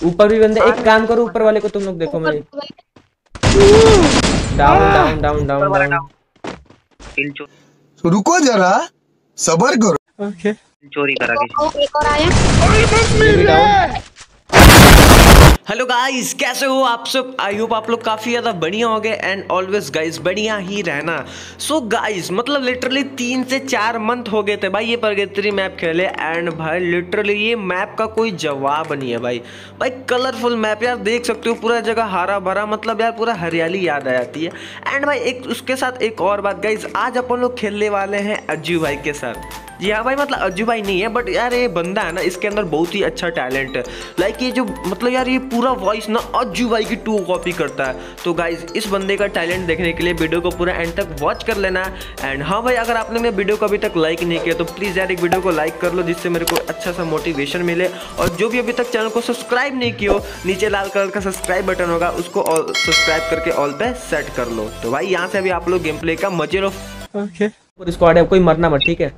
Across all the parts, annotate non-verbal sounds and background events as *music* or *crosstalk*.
ऊपर भी बंदे एक काम करो ऊपर वाले को तुम लोग देखो मेरे। Down down down down down तो रुको जरा सबर करो। ओके चोरी करा किसी एक और आया। अरे बस मिल डाउन हेलो गाइस कैसे हो आप सब? आई होप आप लोग काफ़ी ज़्यादा बढ़िया हो गए एंड ऑलवेज गाइस बढ़िया ही रहना। सो so गाइस मतलब लिटरली तीन से चार मंथ हो गए थे भाई ये प्रगति मैप खेले एंड भाई लिटरली ये मैप का कोई जवाब नहीं है भाई। भाई कलरफुल मैप यार, देख सकते हो पूरा जगह हरा भरा मतलब यार पूरा हरियाली याद आ जाती है। एंड भाई एक, उसके साथ एक और बात गाइज़ आज अपन लोग खेलने वाले हैं अज्जू भाई के साथ। जी हाँ भाई मतलब अज्जू भाई नहीं है बट यार ये बंदा है ना इसके अंदर बहुत ही अच्छा टैलेंट है। लाइक ये जो मतलब यार ये पूरा वॉइस ना अज्जू भाई की टू कॉपी करता है। तो गाइज़ इस बंदे का टैलेंट देखने के लिए वीडियो को पूरा एंड तक वॉच कर लेना। एंड हाँ भाई अगर आपने मेरे वीडियो को अभी तक लाइक नहीं किया तो प्लीज़ यार एक वीडियो को लाइक कर लो जिससे मेरे को अच्छा सा मोटिवेशन मिले। और जो भी अभी तक चैनल को सब्सक्राइब नहीं किया हो नीचे लाल कलर का सब्सक्राइब बटन होगा उसको सब्सक्राइब करके ऑल पे सेट कर लो। तो भाई यहाँ से अभी आप लोग गेम प्ले का मज़े लो। ओके पूरी स्क्वाड है कोई मरना मत ठीक है?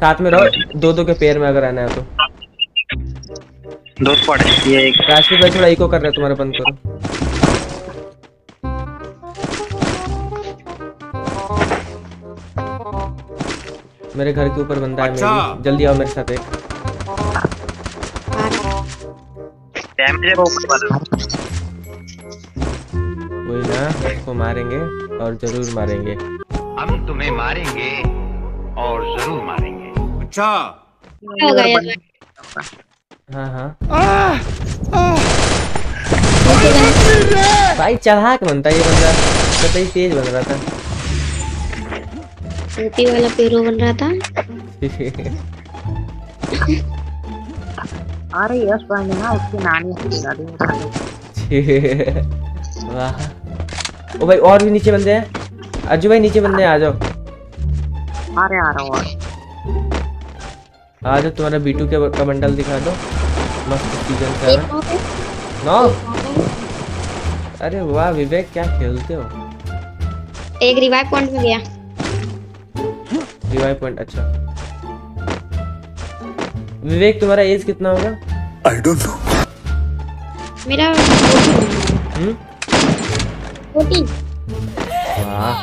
साथ में रहो दो दो के पेयर में अगर आना है तो। दो है ये एक। राजपूत भाई थोड़ा इको कर रहे हैं तुम्हारा बंद करो। मेरे घर के ऊपर बंदा है मेरी। जल्दी आओ मेरे साथ एक। डैमेज है ऊपर वाला वही ना उसको मारेंगे और ज़रूर मारेंगे। हम तुम्हें मारेंगे और ज़रूर मारेंगे। हो गया ये हाँ हाँ। भाई चढ़ाक बनता है ये बंदा। कतई तेज बन रहा था। छोटी वाला पेरो बन रहा था। *laughs* अरे यस भाई ना उसकी नानी *laughs* वाह। ओ भाई और भी नीचे बंदे हैं। अज्जू भाई नीचे बंदे हैं आ जाओ। अरे आ रहा हूँ। आ जाओ तुम्हारा बीटू के का बंडल दिखा दो। मस्त सीज़न का है। नौ अरे वाह विवेक क्या खेलते हो? एक रिवाइव पॉइंट में गया। रिवाइव पॉइंट अच्छा। विवेक तुम्हारा एज कितना होगा? आई डोंट नो मेरा हम्म? फोर्टीन। वाह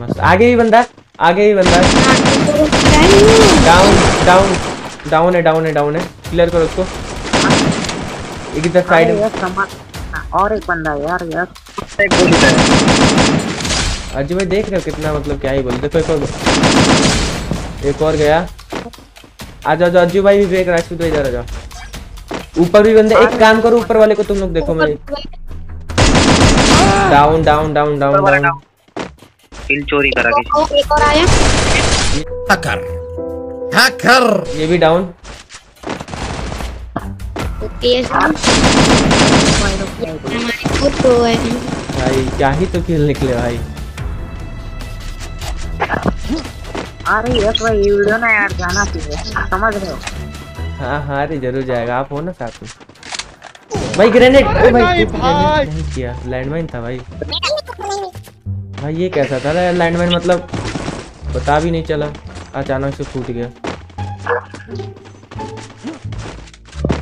मस्त। आगे भी बंदा? आगे भी बंदा फोर्टीन डाउन डाउन डाउन है डाउन है डाउन है। क्लियर करो उसको। एक इधर साइड में और एक बंदा है यार है अजय भाई देख रहे हो कितना मतलब क्या ही बोल देखो एक और एक और गया। आ जाओ जाओ अज्जू भाई भी विवेक राजपूत भाई इधर आ जाओ। ऊपर भी बंदे एक काम करो ऊपर वाले को तुम लोग देखो मेरे। Down down down down down kill चोरी करा किसी एक और आया। ये भी डाउन हमारी प्रो है। भाई क्या ही तो खेल निकले भाई। अरे भाई ये वीडियो ना यार जाना चाहिए। समझ रहे हो? हाँ हाँ अरे ज़रूर जाएगा। आप हो ना साथ में। भाई ग्रेनेड ओ भाई ग्रेनेड नहीं किया। लैंडमाइन था भाई। भाई ये कैसा था? लैंडमाइन मतलब पता भी नहीं चला। अचानक से फूट गया।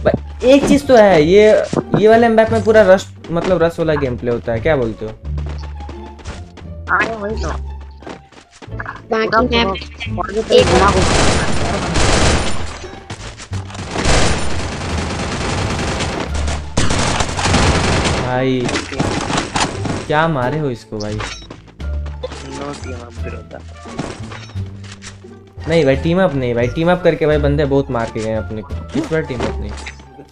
भाई एक चीज़ तो है ये ये वाले मैप में पूरा रश मतलब रस वाला गेम प्ले होता है क्या बोलते हो? अरे वही तो। बाकी मैप एक भाई क्या मारे हो इसको भाई? नो टीम अप फिर होता नहीं भाई टीम अप नहीं भाई टीम अप करके भाई बंदे बहुत मार के गए अपने को। इस बार टीम अप नहीं।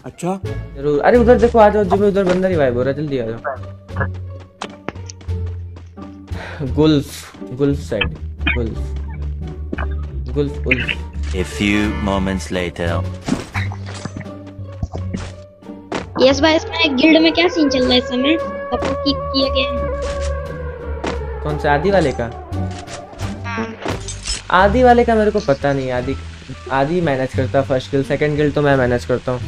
अच्छा? ज़रूर। अरे उधर देखो आ जाओ जो उधर बंदा रिवाइव हो रहा है जल्दी आ जाओ। Gulf Gulf side Gulf. Gulf गुल्फ। A few moments later. Yes भाई इसमें गिल्ड में क्या सीन चल रहा है इस समय? सबको किक किया गया है। कौन सा? आदि वाले का? हाँ, आदि वाले का मेरे को पता नहीं आदि आदि मैनेज करता फ़र्स्ट गिल्ड सेकंड गिल्ड तो मैं मैनेज करता हूँ।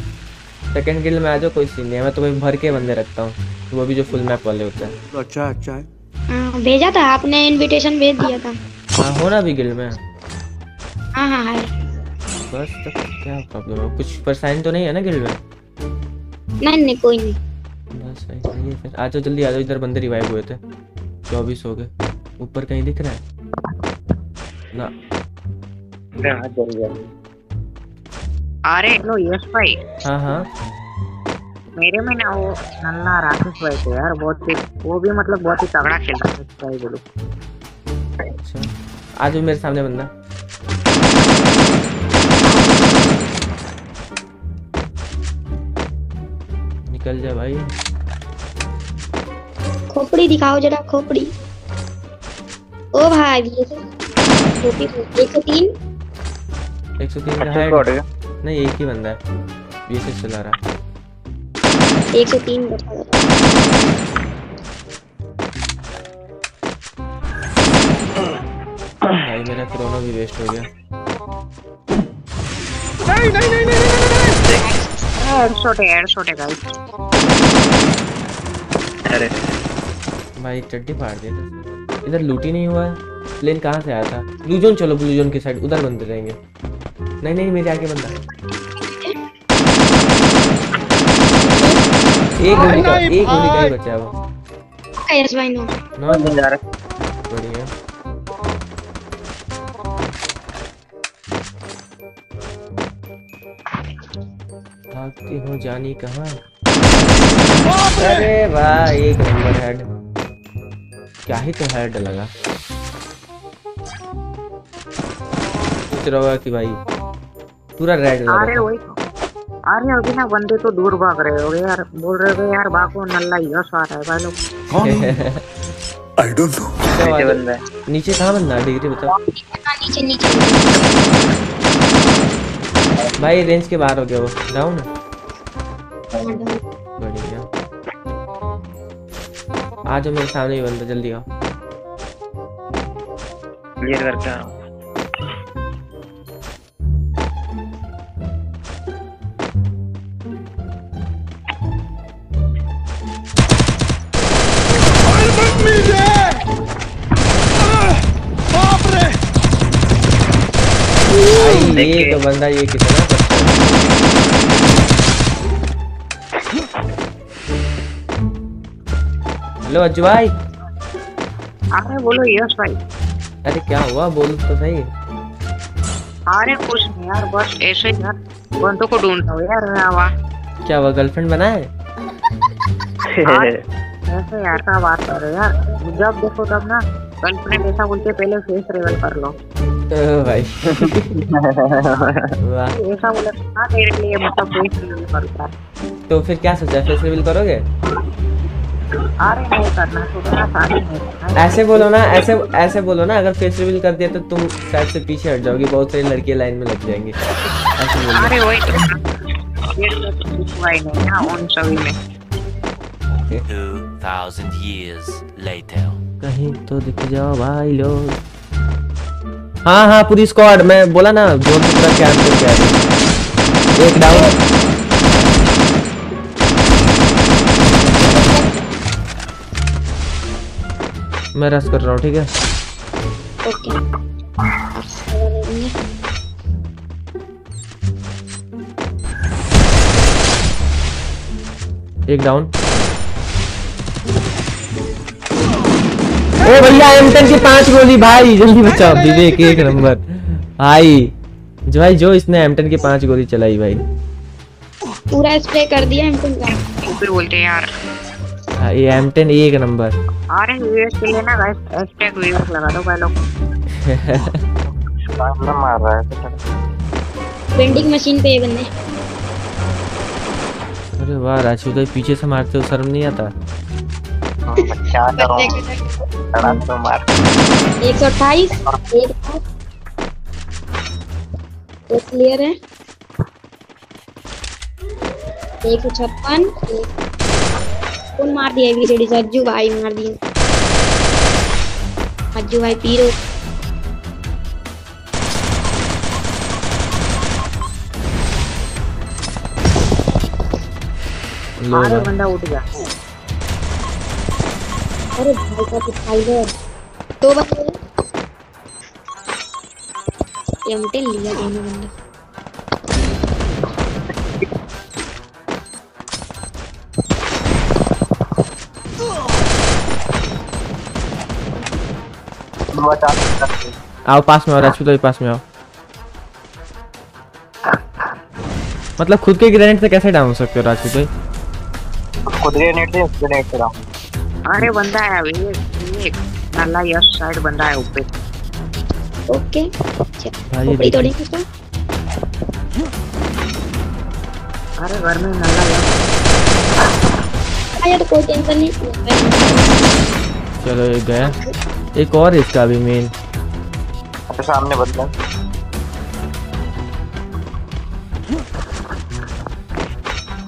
सेकंड गिल्ड में आ जाओ कोई सीन नहीं है। मैं तो भर के बंदे रखता हूँ वो भी जो फुल मैप वाले होते हैं। तो अच्छा अच्छा है। भेजा था आपने इनविटेशन भेज दिया था। हाँ हो ना भी गिल्ड में? हाँ हाँ है। बस तो क्या प्रॉब्लम है? कुछ परेशानी तो नहीं है ना गिल्ड में? नहीं नहीं कोई नहीं। बस सही फिर। आ जाओ जल्दी आ जाओ इधर बंदे रिवाइव हुए थे। चौबीस हो गए। ऊपर कहीं दिख रहा है? ना। अरे हेलो यश भाई। हाँ हाँ। मेरे में ना वो नल्ला राकेश भाई थे यार बहुत ही वो भी मतलब बहुत ही तगड़ा खेल रहा है भाई बोलो। अच्छा। आ जाओ मेरे सामने बंदा। निकल जा भाई। खोपड़ी दिखाओ जरा खोपड़ी। ओ भाई ये तो खोपड़ी एक सौ तीन? एक सौ तीन का है। नहीं एक ही बंदा है। बीएसएस चला रहा है। एक सौ तीन भाई मेरा कोरोना भी वेस्ट हो गया। नहीं नहीं नहीं नहीं नहीं नहीं हेडशॉट है हेडशॉट है गाइस भाई चड्डी फाड़ दिया इधर। लूट ही नहीं हुआ है। प्लेन कहाँ से आया था? ब्लू जोन चलो ब्लू जोन की साइड उधर बंदे रहेंगे। नहीं नहीं मेरे आगे बंदा एक गोली का एक गोली का ही बचा है वो। यस भाई नो नॉट बढ़िया। भागती हो जानी कहाँ? अरे वाह एक नंबर हेड क्या ही तो हेड लगा। सोच रहा होगा कि भाई पूरा रेड लगा अरे वही तो। अरे अभी ना बंदे तो दूर भाग रहे हो यार। बोल रहे हो यार भागो नल्ला यश आ रहा है भाई लोग। आई डोंट नो क्या बात है? नीचे कहाँ बंदा है? डिग्री बताओ। नीचे नीचे भाई रेंज के बाहर हो गया वो। डाउन है। आ जाओ मेरे सामने ही बंदा जल्दी आओ। क्लियर करके आ हूँ। ये तो बंदा ये कितना हेलो अज्जू भाई। अरे बोलो यश भाई। अरे क्या हुआ? बोल तो सही। अरे कुछ नहीं यार बस ऐसे ही यार। बंदों को ढूंढ रहा हूँ यार मैं आवाज़ क्या हुआ गर्लफ्रेंड बना है? ऐसे यार का बात कर रहे हो यार? जब देखो तब ना गर्लफ्रेंड ऐसा बोलते पहले फेस रिवेल कर लो। भाई। *laughs* ऐसा बोले हाँ तेरे लिए मतलब फेस रिवेल करता तो फिर क्या सोचा फेस रिवील करोगे? ऐसे बोलो ना ऐसे ऐसे बोलो ना अगर फेस रिवील कर दिया तो तुम शायद से पीछे हट जाओगी बहुत सारी लड़कियाँ लाइन में लग जाएँगी। ऐसे बोलो। अरे वही तो पेड़ में तो कुछ हुआ ही नहीं ना उन सभी में। 2,000 years later. कहीं तो दिख जाओ भाई लोग। हाँ हाँ पूरी स्क्वाड मैं बोला ना जोन पूरा कैंप करके आया एक डाउन मैं रस कर रहा हूँ ठीक है? एक डाउन ओ भैया एम की पाँच गोली भाई जल्दी बचाओ। विवेक एक नंबर। भाई जो भाई जो इसने एम की पाँच गोली चलाई भाई। पूरा स्प्रे कर दिया हमको का। ऊपर बोलते हैं यार। ये एम एक नंबर अरे वीएस के लिए ना गाइस हैशटैग वीएस लगा दो भाई लोग मार रहा है वेंडिंग मशीन पे ये बंदे। अरे वाह राजू भाई पीछे से मारते हो शर्म नहीं आता? क्या करो सड़क तो मार एक सौ अट्ठाईस एक तो क्लियर है। एक सौ छप्पन एक कौन मार दिया एबीसीडी से अज्जू भाई मार दिए। अज्जू भाई पीरो लो अरे बंदा उठ गया अरे भाई का फाइबर तो बचे एमटेन लिया दोनों बंदा। बचा सकते आओ पास में आओ राजपूत भाई पास में आओ। मतलब खुद के ग्रेनेड से कैसे डाउन हो सकते हो राजपूत भाई? खुद ग्रेनेड से ग्रेनेड से रहा अरे बंदा है अभी ये ये नल्ला यस साइड बंदा है ऊपर। ओके भाई ये ऊपरी। तोड़ी कुछ अरे घर में नल्ला यस आया तो कोई टेंशन नहीं। चलो एक गया। एक और इसका भी मेन अच्छा सामने बदला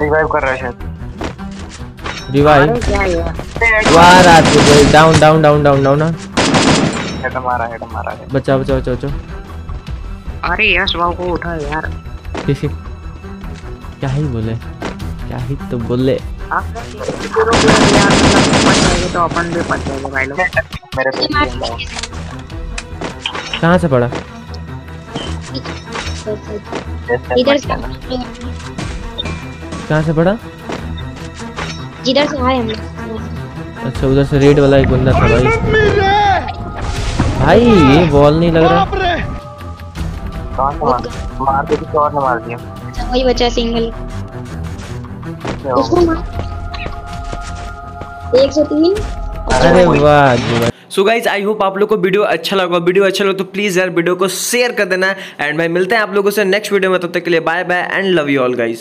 रिवाइव कर रहा है शायद। रिवाइव है वाह राजपूत भाई down down down down down head मारा हेड मारा। है बचाओ बचाओ बचाओ बचाओ। अरे यस बाबू को उठा यार। किसी *laughs* क्या ही बोले क्या ही तो बोले। आप यार बच तो अपन भी बच जाएँगे भाई लोग। *laughs* मेरे पे कहाँ से पड़ा? इधर से कहाँ से पड़ा? जिधर से आए हम अच्छा उधर से रेड वाला एक बंदा था भाई। भाई ये बॉल नहीं लग रहा? कहाँ से मार मार के किसी और ने मार दिया? अच्छा, वही बचा सिंगल उसको मार। एक सौ तीन। अरे वाह जी सो गाइज़ आई होप आप लोग को वीडियो अच्छा लगा वीडियो अच्छा लगा तो प्लीज़ यार वीडियो को शेयर कर देना। एंड भाई, मिलते हैं आप लोगों से नेक्स्ट वीडियो में, तब तक के लिए bye bye and love you all guys